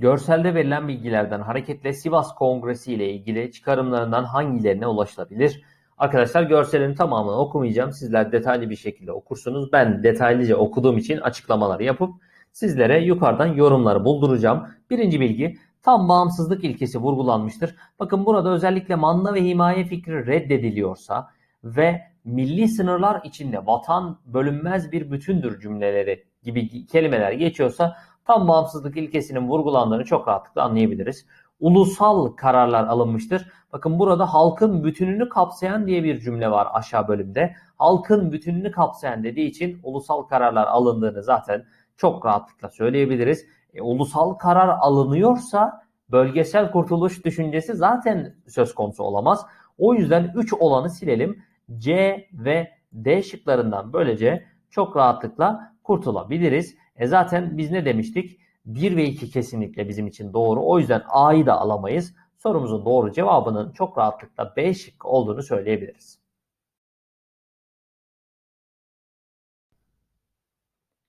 Görselde verilen bilgilerden hareketle Sivas Kongresi ile ilgili çıkarımlarından hangilerine ulaşılabilir? Arkadaşlar görselin tamamını okumayacağım. Sizler detaylı bir şekilde okursunuz. Ben detaylıca okuduğum için açıklamaları yapıp sizlere yukarıdan yorumları bulduracağım. Birinci bilgi tam bağımsızlık ilkesi vurgulanmıştır. Bakın burada özellikle manda ve himaye fikri reddediliyorsa ve milli sınırlar içinde vatan bölünmez bir bütündür cümleleri gibi kelimeler geçiyorsa tam bağımsızlık ilkesinin vurgulandığını çok rahatlıkla anlayabiliriz. Ulusal kararlar alınmıştır. Bakın burada halkın bütününü kapsayan diye bir cümle var aşağı bölümde. Halkın bütününü kapsayan dediği için ulusal kararlar alındığını zaten çok rahatlıkla söyleyebiliriz. E, ulusal karar alınıyorsa bölgesel kurtuluş düşüncesi zaten söz konusu olamaz. O yüzden 3 olanı silelim. C ve D şıklarından böylece çok rahatlıkla kurtulabiliriz. E zaten biz ne demiştik? 1 ve 2 kesinlikle bizim için doğru. O yüzden A'yı da alamayız. Sorumuzun doğru cevabının çok rahatlıkla B şıkkı olduğunu söyleyebiliriz.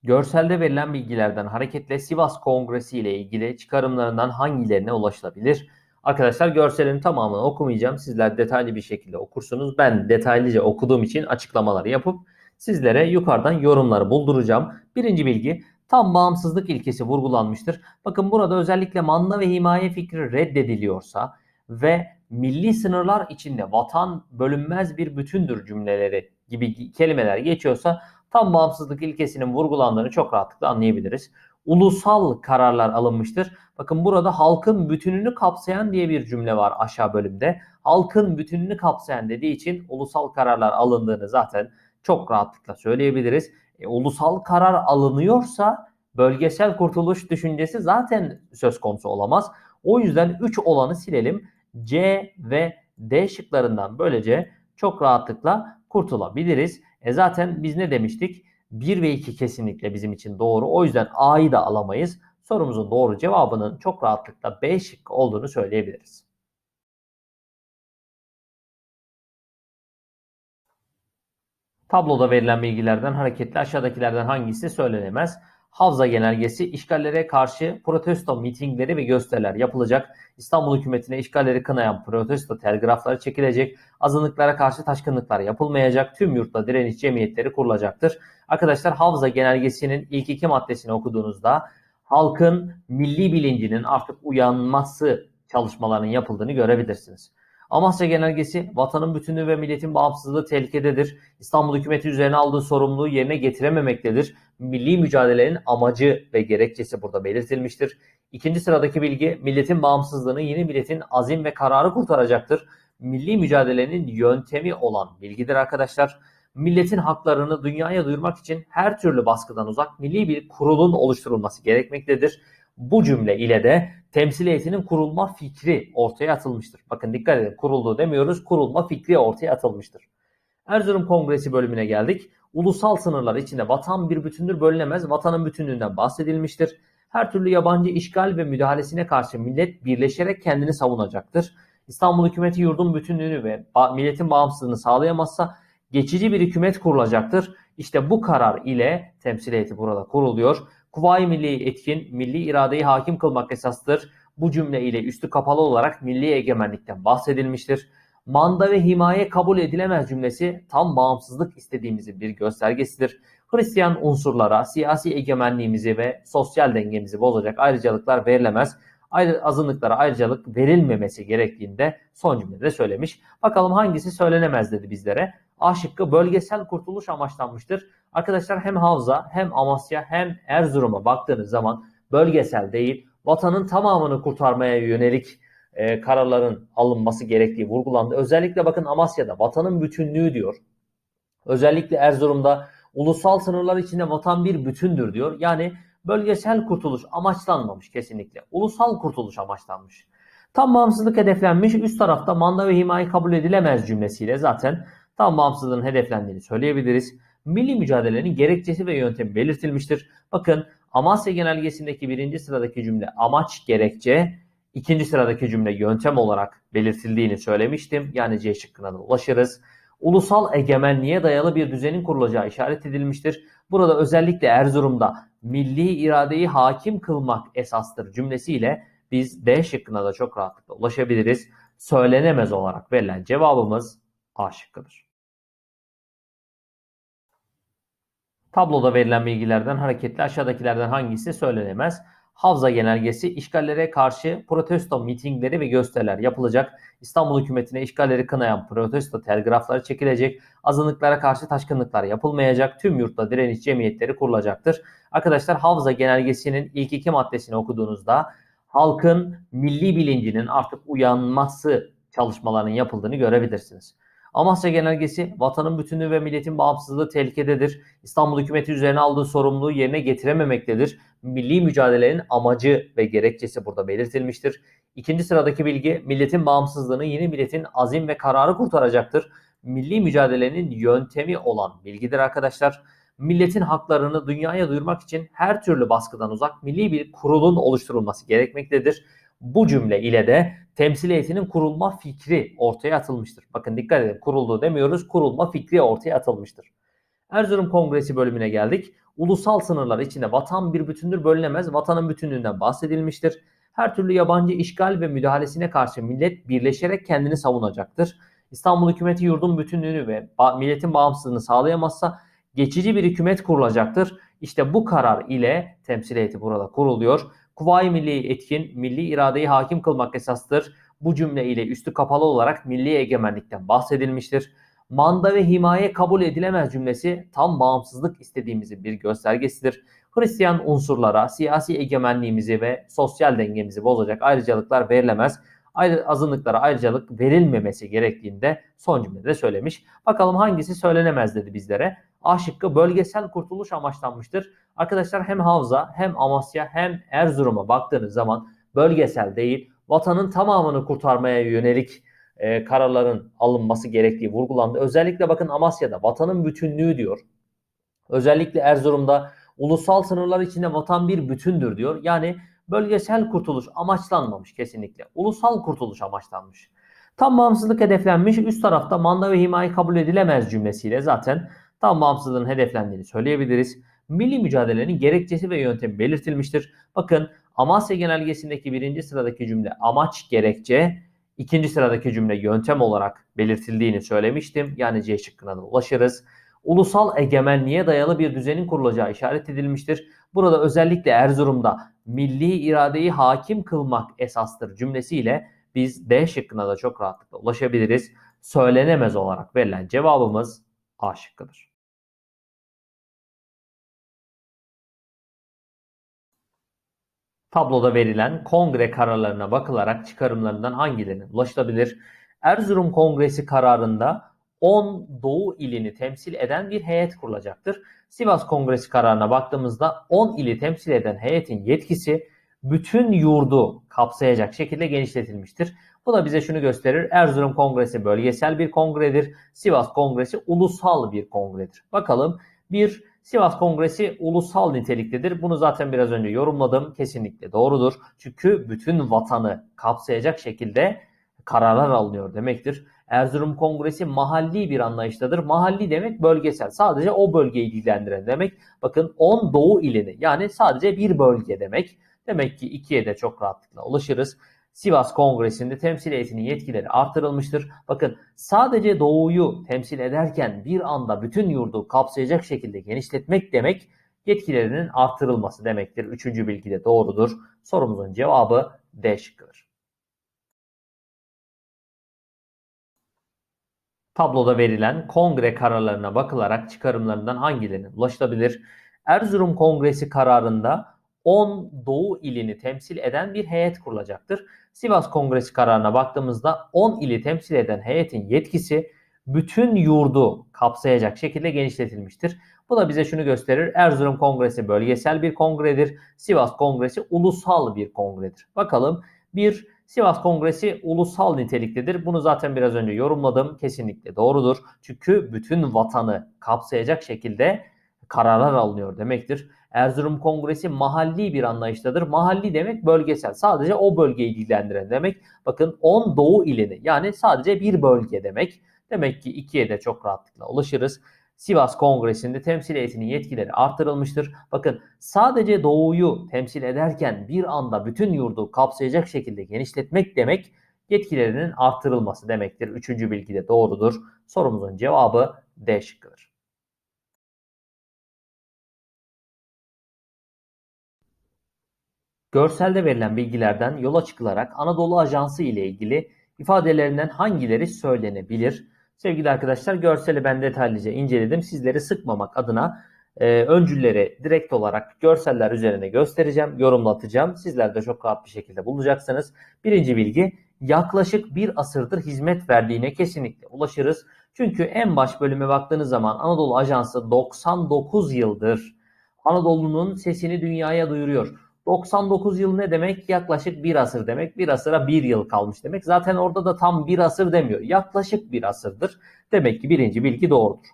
Görselde verilen bilgilerden hareketle Sivas Kongresi ile ilgili çıkarımlarından hangilerine ulaşılabilir? Arkadaşlar görselin tamamını okumayacağım. Sizler detaylı bir şekilde okursunuz. Ben detaylıca okuduğum için açıklamaları yapıp sizlere yukarıdan yorumları bulduracağım. Birinci bilgi tam bağımsızlık ilkesi vurgulanmıştır. Bakın burada özellikle manda ve himaye fikri reddediliyorsa ve milli sınırlar içinde vatan bölünmez bir bütündür cümleleri gibi kelimeler geçiyorsa tam bağımsızlık ilkesinin vurgulandığını çok rahatlıkla anlayabiliriz. Ulusal kararlar alınmıştır. Bakın burada halkın bütününü kapsayan diye bir cümle var aşağı bölümde. Halkın bütününü kapsayan dediği için ulusal kararlar alındığını zaten çok rahatlıkla söyleyebiliriz. E, ulusal karar alınıyorsa bölgesel kurtuluş düşüncesi zaten söz konusu olamaz. O yüzden 3 olanı silelim. C ve D şıklarından böylece çok rahatlıkla kurtulabiliriz. E zaten biz ne demiştik? 1 ve 2 kesinlikle bizim için doğru. O yüzden A'yı da alamayız. Sorumuzun doğru cevabının çok rahatlıkla B şıkkı olduğunu söyleyebiliriz. Tabloda verilen bilgilerden hareketle aşağıdakilerden hangisi söylenemez? Havza Genelgesi işgallere karşı protesto mitingleri ve gösteriler yapılacak. İstanbul hükümetine işgalleri kınayan protesto telgrafları çekilecek. Azınlıklara karşı taşkınlıklar yapılmayacak. Tüm yurtta direniş cemiyetleri kurulacaktır. Arkadaşlar Havza Genelgesi'nin ilk iki maddesini okuduğunuzda halkın milli bilincinin artık uyanması çalışmalarının yapıldığını görebilirsiniz. Amasya Genelgesi vatanın bütünlüğü ve milletin bağımsızlığı tehlikededir. İstanbul hükümeti üzerine aldığı sorumluluğu yerine getirememektedir. Milli mücadelenin amacı ve gerekçesi burada belirtilmiştir. İkinci sıradaki bilgi milletin bağımsızlığını yeni milletin azim ve kararı kurtaracaktır. Milli mücadelenin yöntemi olan bilgidir arkadaşlar. Milletin haklarını dünyaya duyurmak için her türlü baskıdan uzak milli bir kurulun oluşturulması gerekmektedir. Bu cümle ile de temsiliyetinin kurulma fikri ortaya atılmıştır. Bakın dikkat edin kuruldu demiyoruz kurulma fikri ortaya atılmıştır. Erzurum Kongresi bölümüne geldik. Ulusal sınırlar içinde vatan bir bütündür bölünemez. Vatanın bütünlüğünden bahsedilmiştir. Her türlü yabancı işgal ve müdahalesine karşı millet birleşerek kendini savunacaktır. İstanbul hükümeti yurdun bütünlüğünü ve milletin bağımsızlığını sağlayamazsa geçici bir hükümet kurulacaktır. İşte bu karar ile temsiliyeti burada kuruluyor. Kuvayi Milli etkin, milli iradeyi hakim kılmak esastır. Bu cümle ile üstü kapalı olarak milli egemenlikten bahsedilmiştir. Manda ve himaye kabul edilemez cümlesi tam bağımsızlık istediğimizin bir göstergesidir. Hristiyan unsurlara siyasi egemenliğimizi ve sosyal dengemizi bozacak ayrıcalıklar verilemez. Ayrı, azınlıklara ayrıcalık verilmemesi gerektiğinde son cümlede söylemiş. Bakalım hangisi söylenemez dedi bizlere. A şıkkı bölgesel kurtuluş amaçlanmıştır. Arkadaşlar hem Havza hem Amasya hem Erzurum'a baktığınız zaman bölgesel değil vatanın tamamını kurtarmaya yönelik e, kararların alınması gerektiği vurgulandı. Özellikle bakın Amasya'da vatanın bütünlüğü diyor. Özellikle Erzurum'da ulusal sınırlar içinde vatan bir bütündür diyor. Yani bölgesel kurtuluş amaçlanmamış kesinlikle. Ulusal kurtuluş amaçlanmış. Tam bağımsızlık hedeflenmiş. Üst tarafta manda ve himaye kabul edilemez cümlesiyle zaten tam bağımsızlığın hedeflendiğini söyleyebiliriz. Milli mücadelenin gerekçesi ve yöntemi belirtilmiştir. Bakın Amasya Genelgesi'ndeki birinci sıradaki cümle amaç gerekçe, ikinci sıradaki cümle yöntem olarak belirtildiğini söylemiştim. Yani C şıkkına da ulaşırız. Ulusal egemenliğe dayalı bir düzenin kurulacağı işaret edilmiştir. Burada özellikle Erzurum'da milli iradeyi hakim kılmak esastır cümlesiyle biz D şıkkına da çok rahatlıkla ulaşabiliriz. Söylenemez olarak verilen cevabımız A şıkkıdır. Tabloda verilen bilgilerden hareketle aşağıdakilerden hangisi söylenemez? Havza genelgesi işgallere karşı protesto mitingleri ve gösteriler yapılacak. İstanbul hükümetine işgalleri kınayan protesto telgrafları çekilecek. Azınlıklara karşı taşkınlıklar yapılmayacak. Tüm yurtta direniş cemiyetleri kurulacaktır. Arkadaşlar Havza genelgesinin ilk iki maddesini okuduğunuzda halkın milli bilincinin artık uyanması çalışmalarının yapıldığını görebilirsiniz. Amasya Genelgesi vatanın bütünlüğü ve milletin bağımsızlığı tehlikededir. İstanbul hükümeti üzerine aldığı sorumluluğu yerine getirememektedir. Milli mücadelenin amacı ve gerekçesi burada belirtilmiştir. İkinci sıradaki bilgi milletin bağımsızlığını yeni milletin azim ve kararı kurtaracaktır. Milli mücadelenin yöntemi olan bilgidir arkadaşlar. Milletin haklarını dünyaya duyurmak için her türlü baskıdan uzak milli bir kurulun oluşturulması gerekmektedir. Bu cümle ile de temsiliyetinin kurulma fikri ortaya atılmıştır. Bakın dikkat edin kuruldu demiyoruz kurulma fikri ortaya atılmıştır. Erzurum Kongresi bölümüne geldik. Ulusal sınırlar içinde vatan bir bütündür bölünemez. Vatanın bütünlüğünden bahsedilmiştir. Her türlü yabancı işgal ve müdahalesine karşı millet birleşerek kendini savunacaktır. İstanbul hükümeti yurdun bütünlüğünü ve milletin bağımsızlığını sağlayamazsa geçici bir hükümet kurulacaktır. İşte bu karar ile temsiliyeti burada kuruluyor. Kuvayi Milli etkin, milli iradeyi hakim kılmak esastır. Bu cümle ile üstü kapalı olarak milli egemenlikten bahsedilmiştir. Manda ve himaye kabul edilemez cümlesi tam bağımsızlık istediğimizin bir göstergesidir. Hristiyan unsurlara siyasi egemenliğimizi ve sosyal dengemizi bozacak ayrıcalıklar verilemez. Ayrı, azınlıklara ayrıcalık verilmemesi gerektiğinde son cümlede söylemiş. Bakalım hangisi söylenemez dedi bizlere. A şıkkı bölgesel kurtuluş amaçlanmıştır. Arkadaşlar hem Havza hem Amasya hem Erzurum'a baktığınız zaman bölgesel değil vatanın tamamını kurtarmaya yönelik e, kararların alınması gerektiği vurgulandı. Özellikle bakın Amasya'da vatanın bütünlüğü diyor. Özellikle Erzurum'da ulusal sınırlar içinde vatan bir bütündür diyor. Yani bölgesel kurtuluş amaçlanmamış kesinlikle. Ulusal kurtuluş amaçlanmış. Tam bağımsızlık hedeflenmiş. Üst tarafta manda ve himaye kabul edilemez cümlesiyle zaten tam bağımsızlığın hedeflendiğini söyleyebiliriz. Milli mücadelenin gerekçesi ve yöntemi belirtilmiştir. Bakın Amasya Genelgesi'ndeki birinci sıradaki cümle amaç gerekçe, ikinci sıradaki cümle yöntem olarak belirtildiğini söylemiştim. Yani C şıkkına da ulaşırız. Ulusal egemenliğe dayalı bir düzenin kurulacağı işaret edilmiştir. Burada özellikle Erzurum'da milli iradeyi hakim kılmak esastır cümlesiyle biz D şıkkına da çok rahatlıkla ulaşabiliriz. Söylenemez olarak verilen cevabımız A şıkkıdır. Tabloda verilen kongre kararlarına bakılarak çıkarımlarından hangilerine ulaşılabilir? Erzurum Kongresi kararında 10 Doğu ilini temsil eden bir heyet kurulacaktır. Sivas Kongresi kararına baktığımızda 10 ili temsil eden heyetin yetkisi bütün yurdu kapsayacak şekilde genişletilmiştir. Bu da bize şunu gösterir. Erzurum Kongresi bölgesel bir kongredir. Sivas Kongresi ulusal bir kongredir. Bakalım bir Sivas Kongresi ulusal niteliktedir. Bunu zaten biraz önce yorumladım. Kesinlikle doğrudur. Çünkü bütün vatanı kapsayacak şekilde kararlar alınıyor demektir. Erzurum Kongresi mahalli bir anlayıştadır. Mahalli demek bölgesel. Sadece o bölgeyi ilgilendiren demek. Bakın 10 doğu ilini yani sadece bir bölge demek. Demek ki ikiye de çok rahatlıkla ulaşırız. Sivas Kongresi'nde temsil heyetinin yetkileri artırılmıştır. Bakın sadece doğuyu temsil ederken bir anda bütün yurdu kapsayacak şekilde genişletmek demek yetkilerinin artırılması demektir. Üçüncü bilgi de doğrudur. Sorumuzun cevabı D şıkkıdır. Tabloda verilen kongre kararlarına bakılarak çıkarımlarından hangilerine ulaşılabilir? Erzurum Kongresi kararında 10 Doğu ilini temsil eden bir heyet kurulacaktır. Sivas Kongresi kararına baktığımızda 10 ili temsil eden heyetin yetkisi bütün yurdu kapsayacak şekilde genişletilmiştir. Bu da bize şunu gösterir. Erzurum Kongresi bölgesel bir kongredir. Sivas Kongresi ulusal bir kongredir. Bakalım bir Sivas Kongresi ulusal niteliktedir. Bunu zaten biraz önce yorumladım. Kesinlikle doğrudur. Çünkü bütün vatanı kapsayacak şekilde kararlar alınıyor demektir. Erzurum Kongresi mahalli bir anlayıştadır. Mahalli demek bölgesel. Sadece o bölgeyi ilgilendiren demek. Bakın 10 doğu ilini yani sadece bir bölge demek. Demek ki ikiye de çok rahatlıkla ulaşırız. Sivas Kongresi'nde temsil heyetinin yetkileri artırılmıştır. Bakın sadece doğuyu temsil ederken bir anda bütün yurdu kapsayacak şekilde genişletmek demek yetkilerinin artırılması demektir. Üçüncü bilgi de doğrudur. Sorumuzun cevabı D şıkkıdır. Görselde verilen bilgilerden yola çıkılarak Anadolu Ajansı ile ilgili ifadelerinden hangileri söylenebilir? Sevgili arkadaşlar görseli ben detaylıca inceledim. Sizleri sıkmamak adına e, öncülleri direkt olarak görseller üzerine göstereceğim, yorumlatacağım. Sizler de çok rahat bir şekilde bulacaksınız. Birinci bilgi yaklaşık bir asırdır hizmet verdiğine kesinlikle ulaşırız. Çünkü en baş bölüme baktığınız zaman Anadolu Ajansı 99 yıldır Anadolu'nun sesini dünyaya duyuruyor. 99 yıl ne demek? Yaklaşık bir asır demek. Bir asıra bir yıl kalmış demek. Zaten orada da tam bir asır demiyor. Yaklaşık bir asırdır. Demek ki birinci bilgi doğrudur.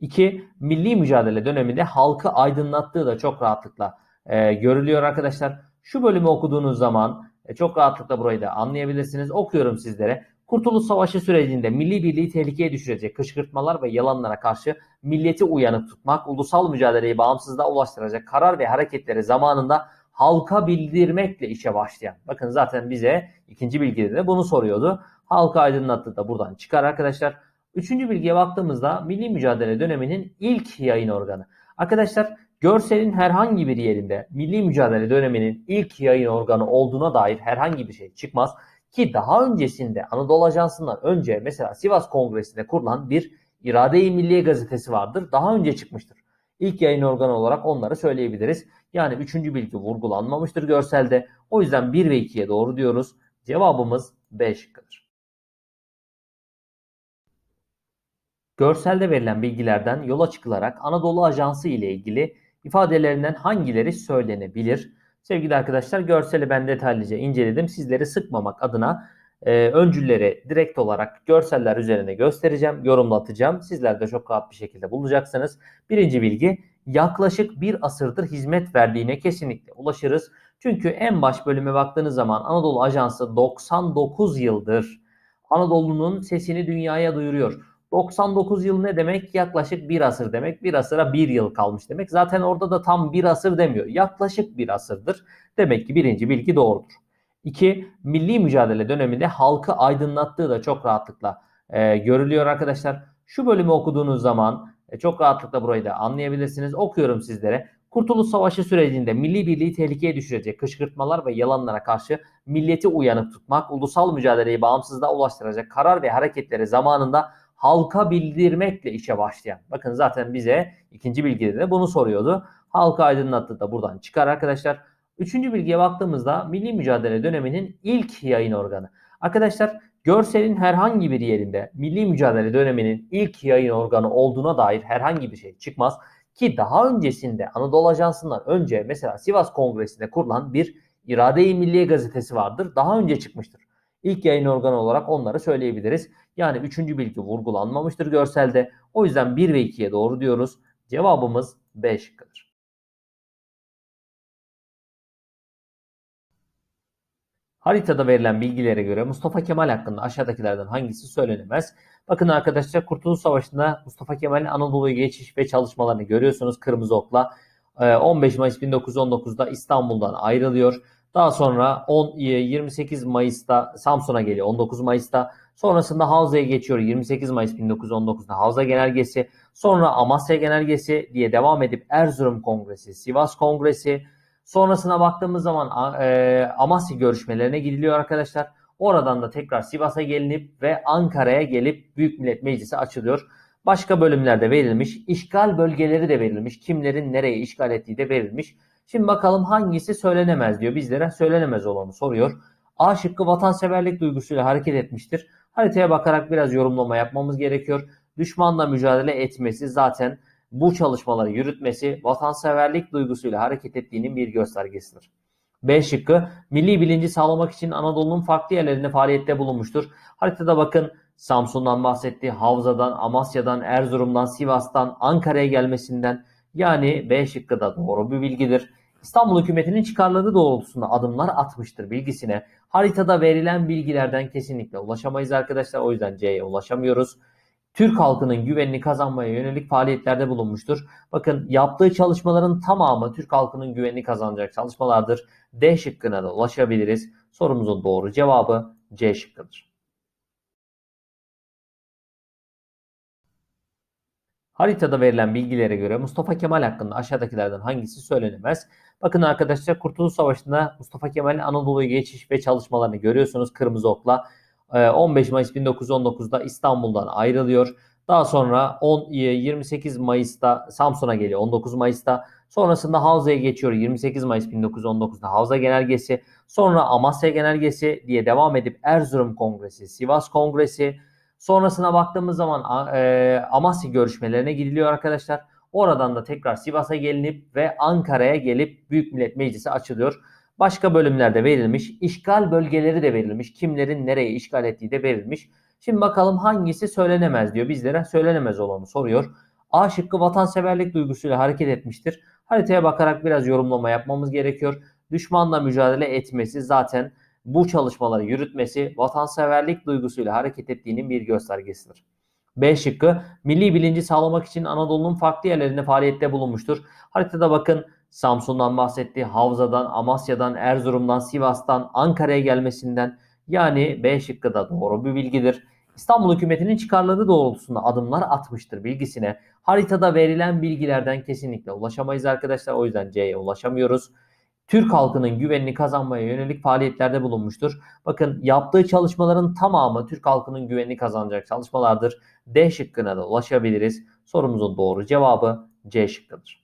İki, milli mücadele döneminde halkı aydınlattığı da çok rahatlıkla e, görülüyor arkadaşlar. Şu bölümü okuduğunuz zaman e, çok rahatlıkla burayı da anlayabilirsiniz. Okuyorum sizlere. Kurtuluş Savaşı sürecinde milli birliği tehlikeye düşürecek kışkırtmalar ve yalanlara karşı milleti uyanık tutmak, ulusal mücadeleyi bağımsızlığa ulaştıracak karar ve hareketleri zamanında halka bildirmekle işe başlayan. Bakın zaten bize ikinci bilgide de bunu soruyordu. Halka aydınlattı da buradan çıkar arkadaşlar. Üçüncü bilgiye baktığımızda milli mücadele döneminin ilk yayın organı. Arkadaşlar görselin herhangi bir yerinde milli mücadele döneminin ilk yayın organı olduğuna dair herhangi bir şey çıkmaz. Ki daha öncesinde Anadolu Ajansı'ndan önce mesela Sivas Kongresi'nde kurulan bir İrade-i Milliye gazetesi vardır. Daha önce çıkmıştır. İlk yayın organı olarak onları söyleyebiliriz. Yani üçüncü bilgi vurgulanmamıştır görselde. O yüzden 1 ve 2'ye doğru diyoruz. Cevabımız B şıkkıdır. Görselde verilen bilgilerden yola çıkılarak Anadolu Ajansı ile ilgili ifadelerinden hangileri söylenebilir? Sevgili arkadaşlar görseli ben detaylıca inceledim. Sizleri sıkmamak adına e, öncülleri direkt olarak görseller üzerine göstereceğim, yorumlatacağım. Sizler de çok rahat bir şekilde bulacaksınız. Birinci bilgi yaklaşık bir asırdır hizmet verdiğine kesinlikle ulaşırız. Çünkü en baş bölüme baktığınız zaman Anadolu Ajansı 99 yıldır Anadolu'nun sesini dünyaya duyuruyor. 99 yıl ne demek? Yaklaşık bir asır demek. Bir asıra bir yıl kalmış demek. Zaten orada da tam bir asır demiyor. Yaklaşık bir asırdır. Demek ki birinci bilgi doğrudur. İki, milli mücadele döneminde halkı aydınlattığı da çok rahatlıkla e, görülüyor arkadaşlar. Şu bölümü okuduğunuz zaman e, çok rahatlıkla burayı da anlayabilirsiniz. Okuyorum sizlere. Kurtuluş Savaşı sürecinde milli birliği tehlikeye düşürecek kışkırtmalar ve yalanlara karşı milleti uyanık tutmak, ulusal mücadeleyi bağımsızlığa ulaştıracak karar ve hareketleri zamanında halka bildirmekle işe başlayan. Bakın zaten bize ikinci bilgide de bunu soruyordu. Halka aydınlattı da buradan çıkar arkadaşlar. Üçüncü bilgiye baktığımızda milli mücadele döneminin ilk yayın organı. Arkadaşlar görselin herhangi bir yerinde milli mücadele döneminin ilk yayın organı olduğuna dair herhangi bir şey çıkmaz. Ki daha öncesinde Anadolu Ajansı'ndan önce mesela Sivas Kongresi'nde kurulan bir İrade-i Milliye gazetesi vardır. Daha önce çıkmıştır. İlk yayın organı olarak onları söyleyebiliriz. Yani üçüncü bilgi vurgulanmamıştır görselde. O yüzden 1 ve 2'ye doğru diyoruz. Cevabımız B şıkkıdır. Haritada verilen bilgilere göre Mustafa Kemal hakkında aşağıdakilerden hangisi söylenemez? Bakın arkadaşlar Kurtuluş Savaşı'nda Mustafa Kemal'in Anadolu'ya geçiş ve çalışmalarını görüyorsunuz kırmızı okla. 15 ee, Mayıs 1919'da İstanbul'dan ayrılıyor. Daha sonra 10, 28 e, Mayıs'ta Samsun'a geliyor 19 Mayıs'ta. Sonrasında Havza'ya geçiyor 28 Mayıs 1919'da Havza Genelgesi. Sonra Amasya Genelgesi diye devam edip Erzurum Kongresi, Sivas Kongresi, Sonrasına baktığımız zaman e, Amasya görüşmelerine gidiliyor arkadaşlar. Oradan da tekrar Sivas'a gelinip ve Ankara'ya gelip Büyük Millet Meclisi açılıyor. Başka bölümlerde verilmiş. işgal bölgeleri de verilmiş. Kimlerin nereye işgal ettiği de verilmiş. Şimdi bakalım hangisi söylenemez diyor. Bizlere söylenemez olanı soruyor. A şıkkı vatanseverlik duygusuyla hareket etmiştir. Haritaya bakarak biraz yorumlama yapmamız gerekiyor. Düşmanla mücadele etmesi zaten bu çalışmaları yürütmesi vatanseverlik duygusuyla hareket ettiğinin bir göstergesidir. B şıkkı milli bilinci sağlamak için Anadolu'nun farklı yerlerinde faaliyette bulunmuştur. Haritada bakın Samsun'dan bahsetti, Havza'dan, Amasya'dan, Erzurum'dan, Sivas'tan, Ankara'ya gelmesinden yani B şıkkı da doğru bir bilgidir. İstanbul hükümetinin çıkarları doğrultusunda adımlar atmıştır bilgisine. Haritada verilen bilgilerden kesinlikle ulaşamayız arkadaşlar. O yüzden C'ye ulaşamıyoruz. Türk halkının güvenini kazanmaya yönelik faaliyetlerde bulunmuştur. Bakın yaptığı çalışmaların tamamı Türk halkının güvenini kazanacak çalışmalardır. D şıkkına da ulaşabiliriz. Sorumuzun doğru cevabı C şıkkıdır. Haritada verilen bilgilere göre Mustafa Kemal hakkında aşağıdakilerden hangisi söylenemez? Bakın arkadaşlar Kurtuluş Savaşı'nda Mustafa Kemal'in Anadolu'ya geçiş ve çalışmalarını görüyorsunuz kırmızı okla. 15 Mayıs 1919'da İstanbul'dan ayrılıyor. Daha sonra 10, 28 Mayıs'ta Samsun'a geliyor 19 Mayıs'ta. Sonrasında Havza'ya geçiyor 28 Mayıs 1919'da Havza Genelgesi. Sonra Amasya Genelgesi diye devam edip Erzurum Kongresi, Sivas Kongresi. Sonrasına baktığımız zaman e, Amasya görüşmelerine gidiliyor arkadaşlar. Oradan da tekrar Sivas'a gelinip ve Ankara'ya gelip Büyük Millet Meclisi açılıyor. Başka bölümlerde verilmiş. işgal bölgeleri de verilmiş. Kimlerin nereye işgal ettiği de verilmiş. Şimdi bakalım hangisi söylenemez diyor. Bizlere söylenemez olanı soruyor. A şıkkı vatanseverlik duygusuyla hareket etmiştir. Haritaya bakarak biraz yorumlama yapmamız gerekiyor. Düşmanla mücadele etmesi zaten bu çalışmaları yürütmesi vatanseverlik duygusuyla hareket ettiğinin bir göstergesidir. B şıkkı milli bilinci sağlamak için Anadolu'nun farklı yerlerinde faaliyette bulunmuştur. Haritada bakın Samsun'dan bahsetti, Havza'dan, Amasya'dan, Erzurum'dan, Sivas'tan, Ankara'ya gelmesinden yani B şıkkı da doğru bir bilgidir. İstanbul hükümetinin çıkarları doğrultusunda adımlar atmıştır bilgisine. Haritada verilen bilgilerden kesinlikle ulaşamayız arkadaşlar. O yüzden C'ye ulaşamıyoruz. Türk halkının güvenini kazanmaya yönelik faaliyetlerde bulunmuştur. Bakın yaptığı çalışmaların tamamı Türk halkının güvenini kazanacak çalışmalardır. D şıkkına da ulaşabiliriz. Sorumuzun doğru cevabı C şıkkıdır.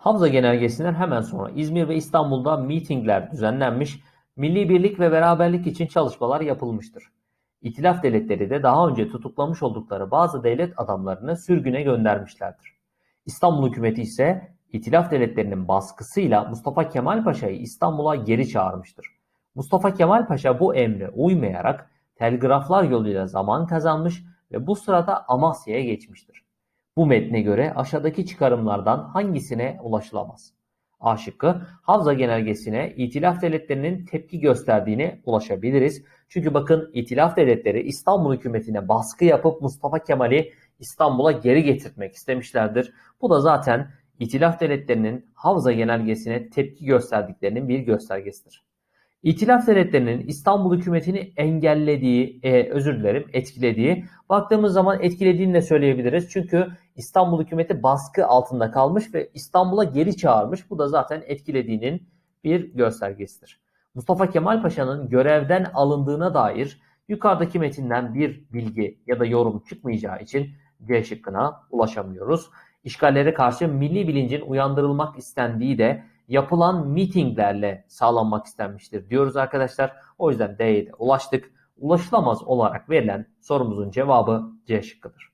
Hamza Genelgesi'nden hemen sonra İzmir ve İstanbul'da mitingler düzenlenmiş, milli birlik ve beraberlik için çalışmalar yapılmıştır. İtilaf devletleri de daha önce tutuklamış oldukları bazı devlet adamlarını sürgüne göndermişlerdir. İstanbul hükümeti ise İtilaf devletlerinin baskısıyla Mustafa Kemal Paşa'yı İstanbul'a geri çağırmıştır. Mustafa Kemal Paşa bu emre uymayarak telgraflar yoluyla zaman kazanmış ve bu sırada Amasya'ya geçmiştir. Bu metne göre aşağıdaki çıkarımlardan hangisine ulaşılamaz? A şıkkı Havza Genelgesi'ne İtilaf devletlerinin tepki gösterdiğine ulaşabiliriz. Çünkü bakın İtilaf devletleri İstanbul hükümetine baskı yapıp Mustafa Kemal'i İstanbul'a geri getirmek istemişlerdir. Bu da zaten İtilaf devletlerinin Havza Genelgesi'ne tepki gösterdiklerinin bir göstergesidir. İtilaf devletlerinin İstanbul hükümetini engellediği, e, özür dilerim etkilediği, baktığımız zaman etkilediğini de söyleyebiliriz. Çünkü İstanbul hükümeti baskı altında kalmış ve İstanbul'a geri çağırmış. Bu da zaten etkilediğinin bir göstergesidir. Mustafa Kemal Paşa'nın görevden alındığına dair yukarıdaki metinden bir bilgi ya da yorum çıkmayacağı için C şıkkına ulaşamıyoruz. İşgallere karşı milli bilincin uyandırılmak istendiği de yapılan mitinglerle sağlanmak istenmiştir diyoruz arkadaşlar. O yüzden D'ye de ulaştık. Ulaşılamaz olarak verilen sorumuzun cevabı C şıkkıdır.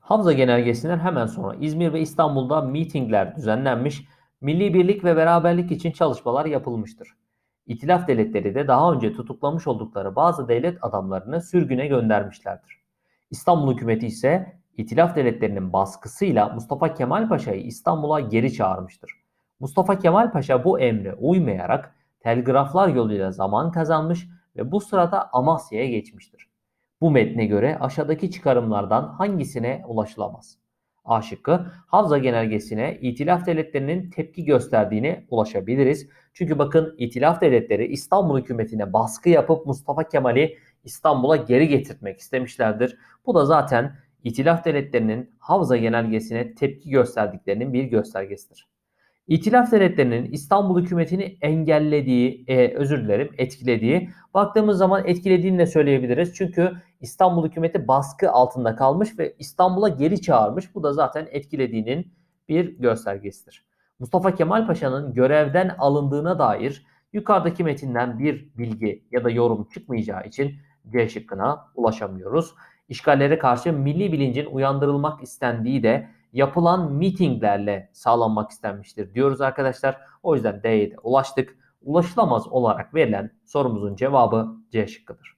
Hamza Genelgesi'nden hemen sonra İzmir ve İstanbul'da mitingler düzenlenmiş, milli birlik ve beraberlik için çalışmalar yapılmıştır. İtilaf devletleri de daha önce tutuklamış oldukları bazı devlet adamlarını sürgüne göndermişlerdir. İstanbul hükümeti ise İtilaf devletlerinin baskısıyla Mustafa Kemal Paşa'yı İstanbul'a geri çağırmıştır. Mustafa Kemal Paşa bu emre uymayarak telgraflar yoluyla zaman kazanmış ve bu sırada Amasya'ya geçmiştir. Bu metne göre aşağıdaki çıkarımlardan hangisine ulaşılamaz? A şıkkı Havza Genelgesi'ne İtilaf devletlerinin tepki gösterdiğine ulaşabiliriz. Çünkü bakın İtilaf devletleri İstanbul hükümetine baskı yapıp Mustafa Kemal'i İstanbul'a geri getirmek istemişlerdir. Bu da zaten İtilaf devletlerinin Havza Genelgesi'ne tepki gösterdiklerinin bir göstergesidir. İtilaf devletlerinin İstanbul hükümetini engellediği, e, özür dilerim etkilediği, baktığımız zaman etkilediğini de söyleyebiliriz. Çünkü İstanbul hükümeti baskı altında kalmış ve İstanbul'a geri çağırmış. Bu da zaten etkilediğinin bir göstergesidir. Mustafa Kemal Paşa'nın görevden alındığına dair yukarıdaki metinden bir bilgi ya da yorum çıkmayacağı için C şıkkına ulaşamıyoruz. İşgallere karşı milli bilincin uyandırılmak istendiği de yapılan mitinglerle sağlanmak istenmiştir diyoruz arkadaşlar. O yüzden D'ye de ulaştık. Ulaşılamaz olarak verilen sorumuzun cevabı C şıkkıdır.